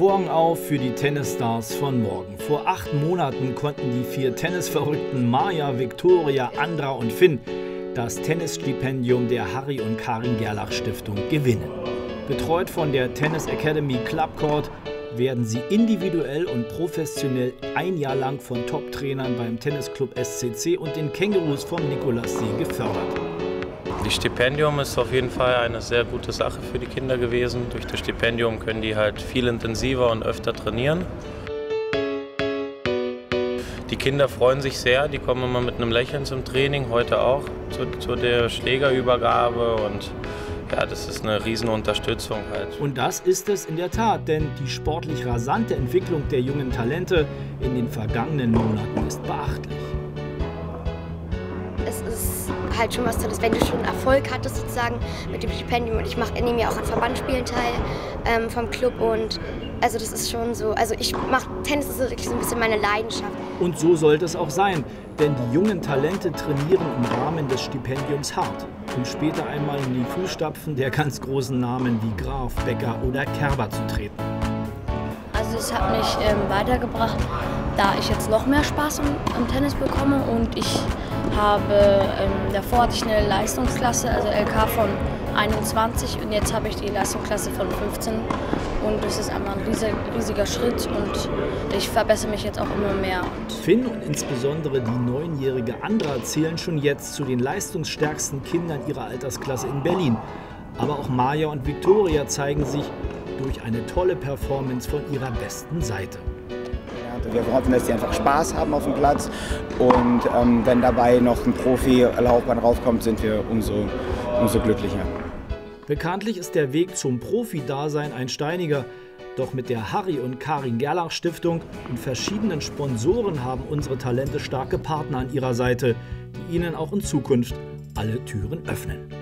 Vorhang auf für die Tennisstars von morgen. Vor acht Monaten konnten die vier Tennisverrückten Maja, Viktoria, Andra und Finn das Tennisstipendium der Harry und Karin Gerlach Stiftung gewinnen. Betreut von der Tennis Academy Club Court werden sie individuell und professionell ein Jahr lang von Top-Trainern beim Tennisclub SCC und den Kängurus vom Nikolassee gefördert. Die Stipendium ist auf jeden Fall eine sehr gute Sache für die Kinder gewesen. Durch das Stipendium können die halt viel intensiver und öfter trainieren. Die Kinder freuen sich sehr, die kommen immer mit einem Lächeln zum Training, heute auch zu, zu der Schlägerübergabe und ja, das ist eine Riesenunterstützung halt. Und das ist es in der Tat, denn die sportlich rasante Entwicklung der jungen Talente in den vergangenen Monaten ist beachtlich es ist halt schon was Tolles, wenn du schon Erfolg hattest sozusagen mit dem Stipendium. Und ich mache nehme ja auch an Verbandsspielen teil ähm, vom Club und also das ist schon so. Also ich mache Tennis ist wirklich so ein bisschen meine Leidenschaft. Und so sollte es auch sein, denn die jungen Talente trainieren im Rahmen des Stipendiums hart, um später einmal in die Fußstapfen der ganz großen Namen wie Graf, Becker oder Kerber zu treten. Es hat mich ähm, weitergebracht, da ich jetzt noch mehr Spaß am, Tennis bekomme und ich habe, ähm, davor hatte ich eine Leistungsklasse, also LK von 21 und jetzt habe ich die Leistungsklasse von 15 und das ist einmal ein riesiger, riesiger Schritt und ich verbessere mich jetzt auch immer mehr. Finn und insbesondere die neunjährige Andra zählen schon jetzt zu den leistungsstärksten Kindern ihrer Altersklasse in Berlin. Aber auch Maja und Viktoria zeigen sich durch eine tolle Performance von ihrer besten Seite. Wir hoffen, dass sie einfach Spaß haben auf dem Platz und ähm, wenn dabei noch ein Profi Laufbahn raufkommt, sind wir umso, umso glücklicher. Bekanntlich ist der Weg zum Profi-Dasein ein steiniger. Doch mit der Harry und Karin Gerlach Stiftung und verschiedenen Sponsoren haben unsere Talente starke Partner an ihrer Seite, die ihnen auch in Zukunft alle Türen öffnen.